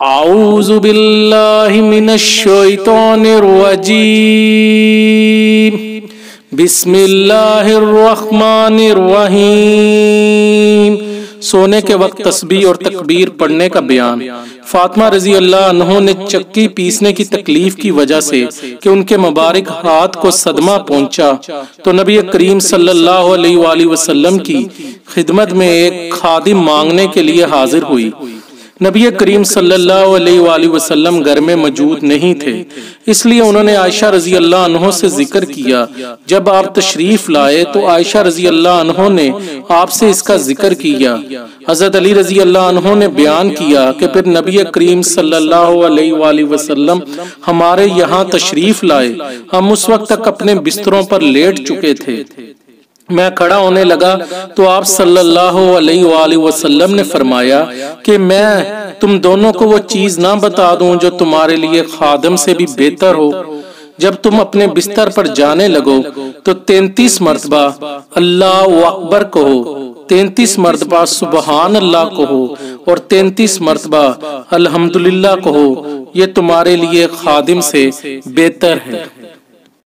اعوذ باللہ من الشیطان الرجیم بسم اللہ الرحمن الرحیم سونے کے وقت تسبیح اور تکبیر پڑھنے کا بیان. فاطمہ رضی اللہ عنہ نے چکی پیسنے کی تکلیف کی وجہ سے کہ ان کے مبارک ہاتھ کو صدمہ پہنچا. تو نبی کریم صلی اللہ علیہ وآلہ وسلم کی خدمت میں ایک خادم مانگنے کے لیے حاضر ہوئی. نبی کریم صلی اللہ علیہ وآلہ وسلم گھر میں موجود نہیں تھے۔ اس لیے انہوں نے عائشہ رضی اللہ عنہ سے ذکر کیا۔ جب آپ تشریف لائے تو عائشہ رضی اللہ عنہ نے آپ سے اس کا ذکر کیا۔ حضرت علی رضی اللہ عنہ نے بیان کیا کہ پھر نبی کریم صلی اللہ علیہ وآلہ وسلم ہمارے یہاں تشریف لائے۔ ہم اس وقت تک اپنے بستروں پر لیٹ چکے تھے۔ میں کھڑا ہونے لگا تو آپ صلی اللہ علیہ وآلہ وسلم نے فرمایا کہ میں تم دونوں کو وہ چیز نہ بتا دوں جو تمہارے لیے خادم سے بھی بہتر ہو۔ جب تم اپنے بستر پر جانے لگو تو تینتیس مرتبہ اللہ اکبر کہو، تینتیس مرتبہ سبحان اللہ کہو اور تینتیس مرتبہ الحمدللہ کہو، یہ تمہارے لیے خادم سے بہتر ہے۔